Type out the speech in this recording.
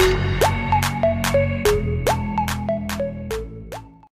Bye.